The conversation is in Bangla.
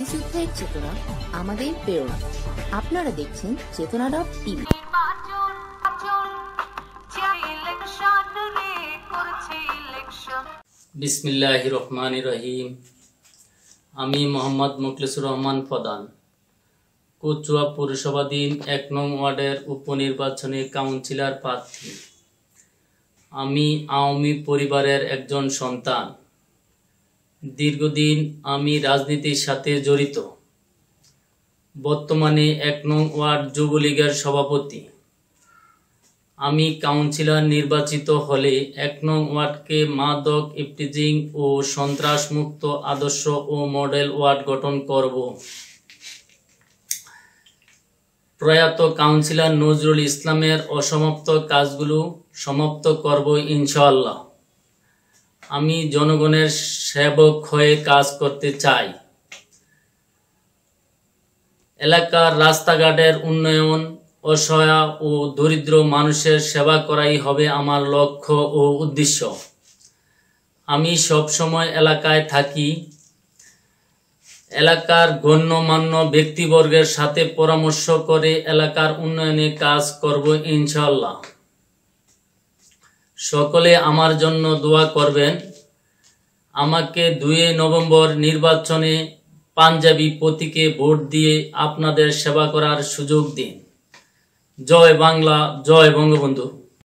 পঞ্চায়েত চেতনা আমাদের প্রেরণা। আপনারা দেখছেন চেতনা ডট টিভি। বিসমিল্লাহ রহমান রহিম। আমি মোহাম্মদ মুখলিসুর রহমান প্রধান। কচুয়া পৌরসভাধীন এক নং ওয়ার্ডের উপনির্বাচনে কাউন্সিলর প্রার্থী। আমি আওয়ামী পরিবারের একজন সন্তান। দীর্ঘদিন আমি রাজনীতির সাথে জড়িত। বর্তমানে এক নং ওয়ার্ড যুবলীগের সভাপতি। আমি কাউন্সিলর নির্বাচিত হলে এক নং ওয়ার্ডকে মাদক ইফটিজিং ও সন্ত্রাস মুক্ত আদর্শ ও মডেল ওয়ার্ড গঠন করব। প্রয়াত কাউন্সিলর নজরুল ইসলামের অসমাপ্ত কাজগুলো সমাপ্ত করব ইনশাআল্লাহ। আমি জনগণের সেবক হয়ে কাজ করতে চাই। এলাকার রাস্তাঘাটের উন্নয়ন, অসহায় ও দরিদ্র মানুষের সেবা করাই হবে আমার লক্ষ্য ও উদ্দেশ্য। আমি সব সময় এলাকায় থাকি। এলাকার গণ্যমান্য ব্যক্তিবর্গের সাথে পরামর্শ করে এলাকার উন্নয়নে কাজ করব ইনশাল্লাহ সকলে আমার জন্য দোয়া করবেন। আমাকে দুয়ে নভেম্বর নির্বাচনে পাঞ্জাবি প্রতীকে ভোট দিয়ে আপনাদের সেবা করার সুযোগ দিন। জয় বাংলা, জয় বঙ্গবন্ধু।